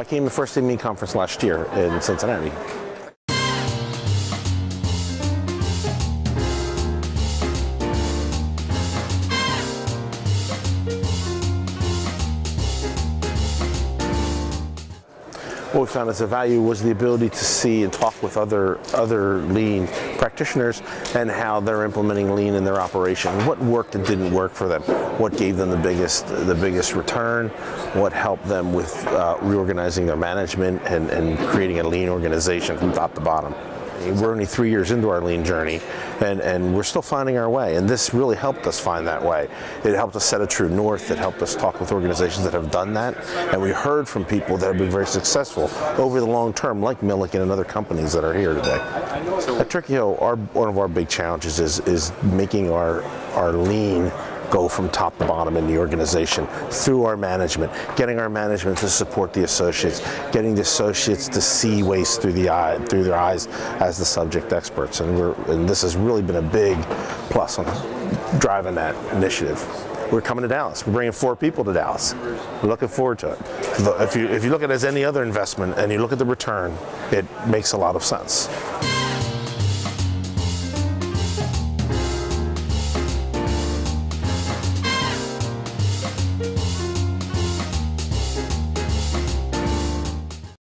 I came to the first Lean conference last year in Cincinnati. What we found as a value was the ability to see and talk with other other lean practitioners and how they're implementing lean in their operation. What worked and didn't work for them. What gave them the biggest the biggest return. What helped them with uh, reorganizing their management and, and creating a lean organization from top to bottom. We're only three years into our lean journey, and, and we're still finding our way. And this really helped us find that way. It helped us set a true north. It helped us talk with organizations that have done that. And we heard from people that have been very successful over the long term, like Milliken and other companies that are here today. At Turkey Hill, our, one of our big challenges is, is making our, our lean go from top to bottom in the organization through our management, getting our management to support the associates, getting the associates to see waste through the eye, through their eyes as the subject experts, and we're and this has really been a big plus on driving that initiative. We're coming to Dallas. We're bringing four people to Dallas. We're looking forward to it. If you if you look at it as any other investment and you look at the return, it makes a lot of sense.